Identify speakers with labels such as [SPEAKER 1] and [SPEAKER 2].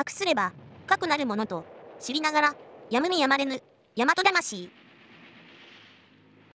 [SPEAKER 1] 隠すればかくなるものと知りながらやむにやまれぬ大和魂。